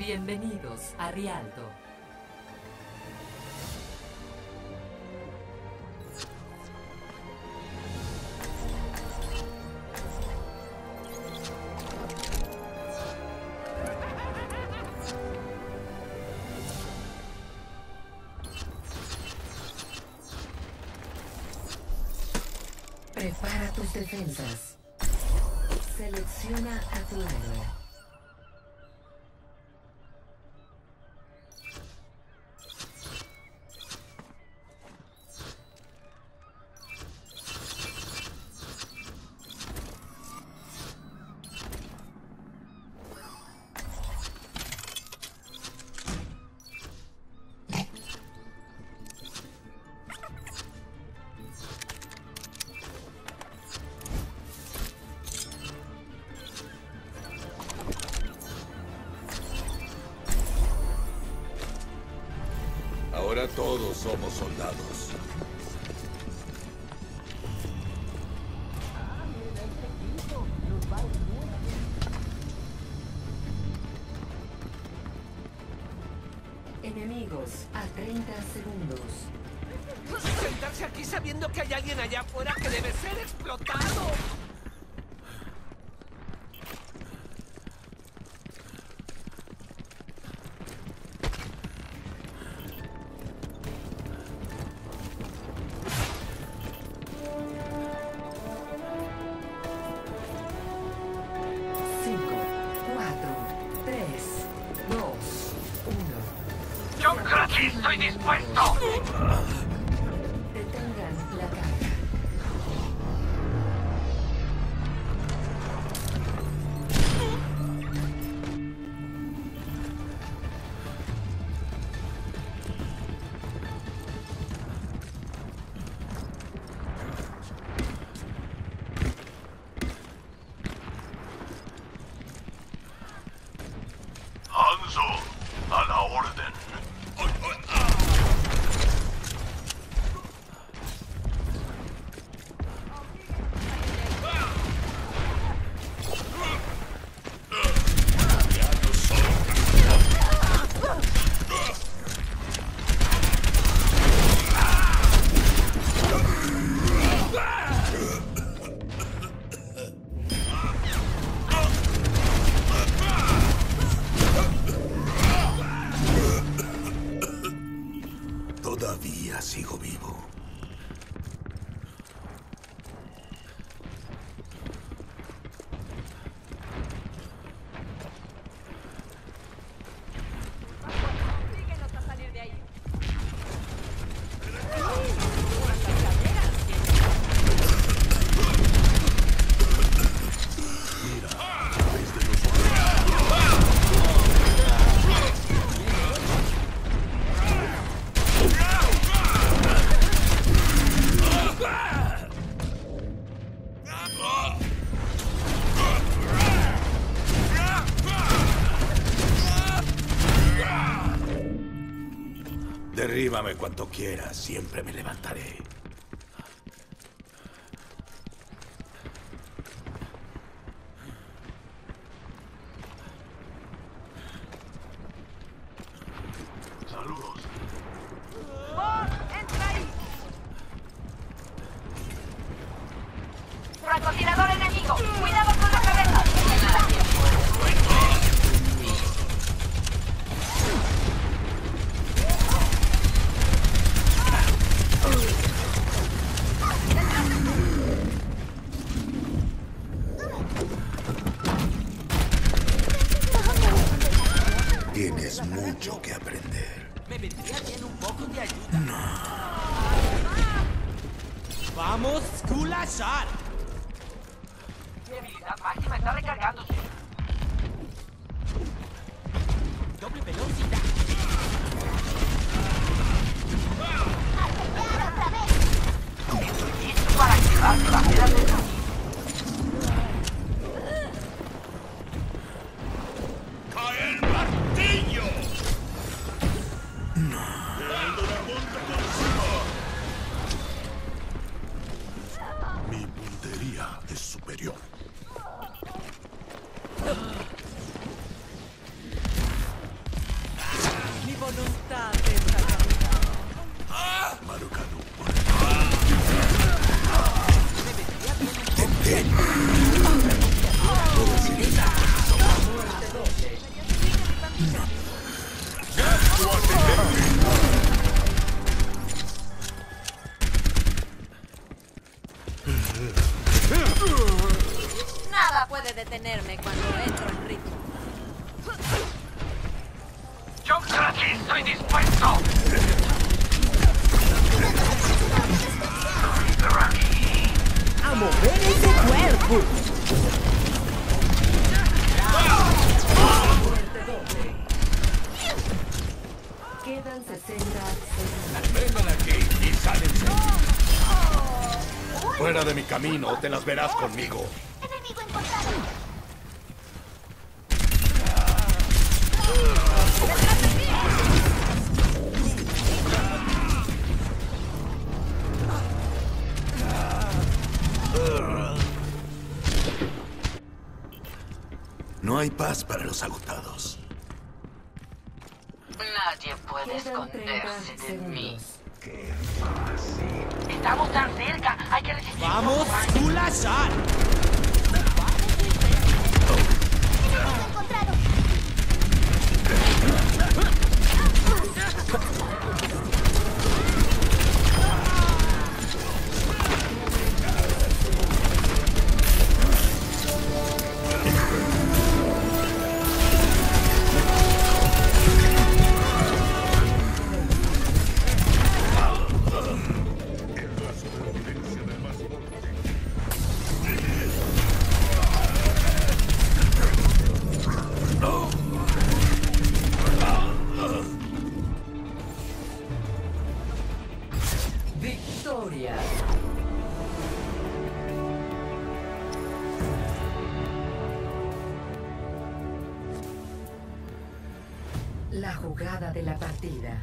Bienvenidos a Rialto. Prepara tus defensas. Selecciona a tu héroe. Ahora todos somos soldados. Enemigos a 30 segundos. Sentarse aquí sabiendo que hay alguien allá afuera que debe ser explotado. Casi estoy dispuesto. Derríbame cuanto quieras, siempre me levantaré. Saludos. ¡Vos, entra ahí! ¡Francotirador enemigo! ¡Cuidado ¡Vamos! Debilidad máxima está recargándose. Doble velocidad. Listo para activar de Nada puede detenerme cuando entro en ritmo. ¡Yo aquí estoy dispuesto! ¡A mover ese cuerpo! Quedan 60 segundos. Aquí y sálense. Fuera de mi camino, te las verás conmigo. Enemigo encontrado. No hay paz para los agotados. Nadie puede Quedan 30 esconderse de mí. Estamos tan cerca. Hay que. ¡Vamos, tú La jugada de la partida.